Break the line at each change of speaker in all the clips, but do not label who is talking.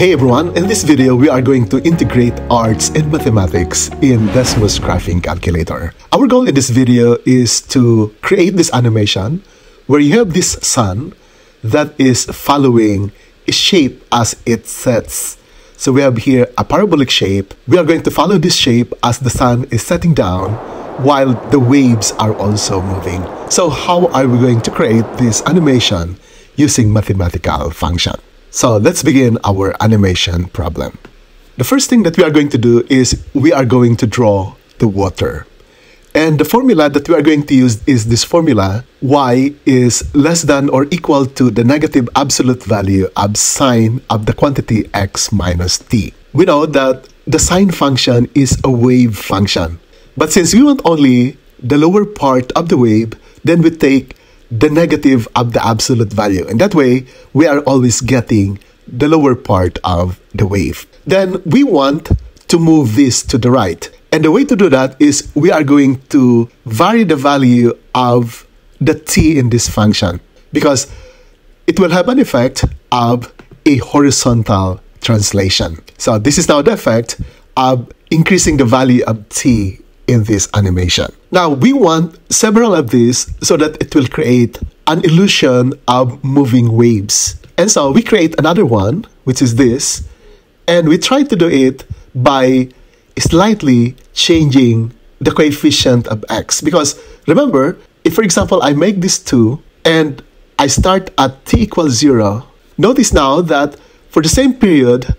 Hey everyone, in this video we are going to integrate arts and mathematics in Desmos Graphing Calculator. Our goal in this video is to create this animation where you have this sun that is following a shape as it sets. So we have here a parabolic shape. We are going to follow this shape as the sun is setting down while the waves are also moving. So how are we going to create this animation using mathematical function? So let's begin our animation problem. The first thing that we are going to do is we are going to draw the water. And the formula that we are going to use is this formula, y is less than or equal to the negative absolute value of sine of the quantity x minus t. We know that the sine function is a wave function. But since we want only the lower part of the wave, then we take the negative of the absolute value. And that way, we are always getting the lower part of the wave. Then we want to move this to the right. And the way to do that is we are going to vary the value of the t in this function because it will have an effect of a horizontal translation. So this is now the effect of increasing the value of t in this animation. Now we want several of these so that it will create an illusion of moving waves. And so we create another one, which is this, and we try to do it by slightly changing the coefficient of x. Because remember, if for example I make this 2 and I start at t equals 0, notice now that for the same period,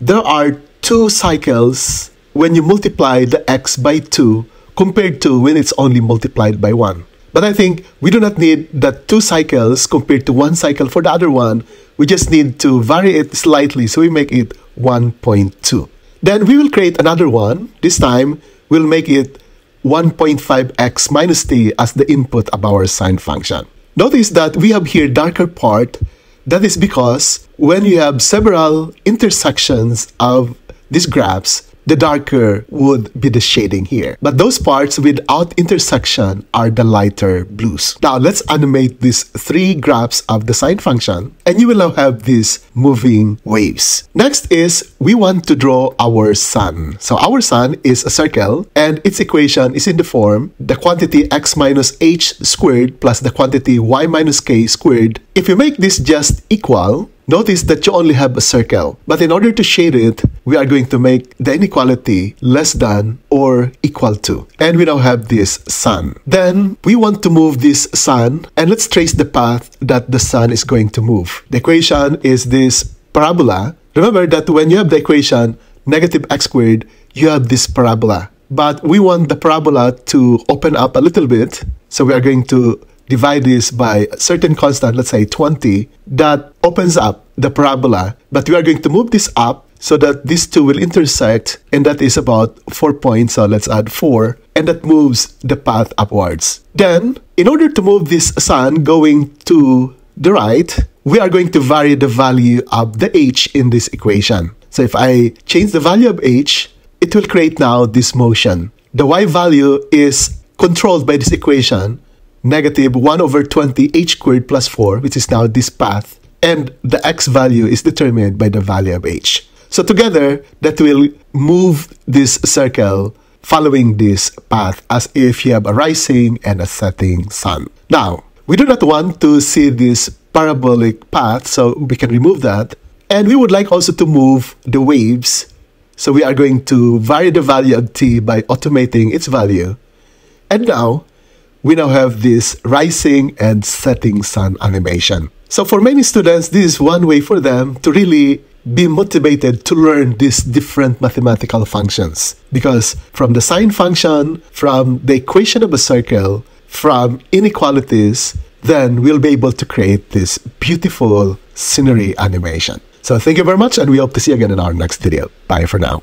there are two cycles when you multiply the x by 2 compared to when it's only multiplied by 1. But I think we do not need the two cycles compared to one cycle for the other one. We just need to vary it slightly so we make it 1.2. Then we will create another one. This time, we'll make it 1.5x minus t as the input of our sine function. Notice that we have here darker part. That is because when you have several intersections of these graphs, the darker would be the shading here. But those parts without intersection are the lighter blues. Now let's animate these three graphs of the sine function and you will now have these moving waves. Next is we want to draw our sun. So our sun is a circle and its equation is in the form the quantity x minus h squared plus the quantity y minus k squared. If you make this just equal, Notice that you only have a circle, but in order to shade it, we are going to make the inequality less than or equal to. And we now have this sun. Then we want to move this sun and let's trace the path that the sun is going to move. The equation is this parabola. Remember that when you have the equation negative x squared, you have this parabola. But we want the parabola to open up a little bit. So we are going to divide this by a certain constant, let's say 20, that opens up the parabola. But we are going to move this up so that these two will intersect, and that is about 4 points, so let's add 4, and that moves the path upwards. Then, in order to move this sun going to the right, we are going to vary the value of the h in this equation. So if I change the value of h, it will create now this motion. The y value is controlled by this equation, negative 1 over 20 h squared plus 4, which is now this path, and the x value is determined by the value of h. So together, that will move this circle following this path as if you have a rising and a setting sun. Now, we do not want to see this parabolic path, so we can remove that. And we would like also to move the waves. So we are going to vary the value of t by automating its value. And now, we now have this rising and setting sun animation. So for many students, this is one way for them to really be motivated to learn these different mathematical functions. Because from the sine function, from the equation of a circle, from inequalities, then we'll be able to create this beautiful scenery animation. So thank you very much and we hope to see you again in our next video. Bye for now.